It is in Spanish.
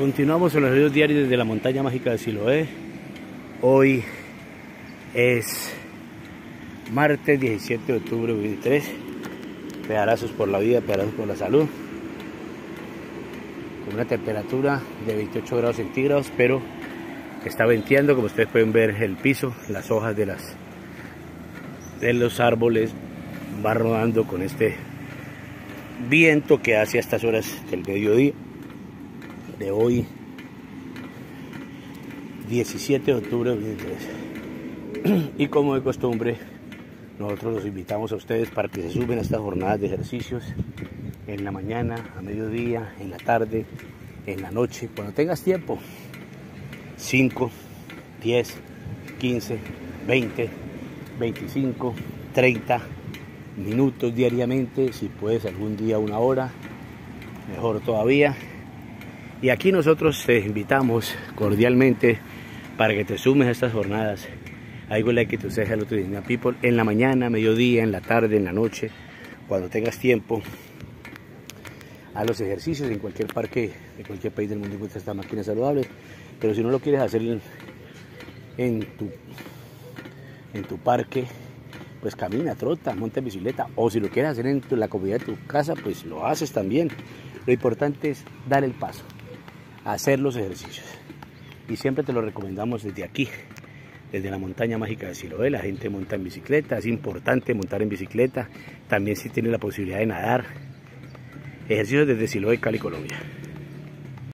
Continuamos en los videos diarios desde la montaña mágica de Siloé. Hoy es martes 17 de octubre 2023. Pedazos por la vida, pedazos por la salud. Con una temperatura de 28 grados centígrados, pero está venteando, como ustedes pueden ver el piso, las hojas de las de los árboles va rodando con este viento que hace a estas horas del mediodía de hoy 17 de octubre de 2023 y como de costumbre nosotros los invitamos a ustedes para que se suben a estas jornadas de ejercicios en la mañana, a mediodía, en la tarde, en la noche, cuando tengas tiempo. 5, 10, 15, 20, 25, 30 minutos diariamente, si puedes algún día una hora, mejor todavía. Y aquí nosotros te invitamos cordialmente para que te sumes a estas jornadas. Would like to say hello to the people en la mañana, mediodía, en la tarde, en la noche, cuando tengas tiempo. A los ejercicios en cualquier parque de cualquier país del mundo encuentras esta máquina saludable. Pero si no lo quieres hacer en tu, en tu parque, pues camina, trota, monta en bicicleta. O si lo quieres hacer en la comodidad de tu casa, pues lo haces también. Lo importante es dar el paso hacer los ejercicios. Y siempre te lo recomendamos desde aquí, desde la montaña mágica de Siloé. La gente monta en bicicleta, es importante montar en bicicleta. También si tiene la posibilidad de nadar. Ejercicios desde Siloé, Cali, Colombia.